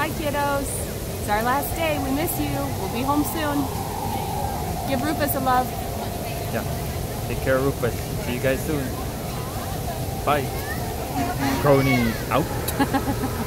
Hi, kiddos. It's our last day. We miss you. We'll be home soon. Give Rufus a love. Yeah. Take care, of Rufus. See you guys soon. Bye. Crony out.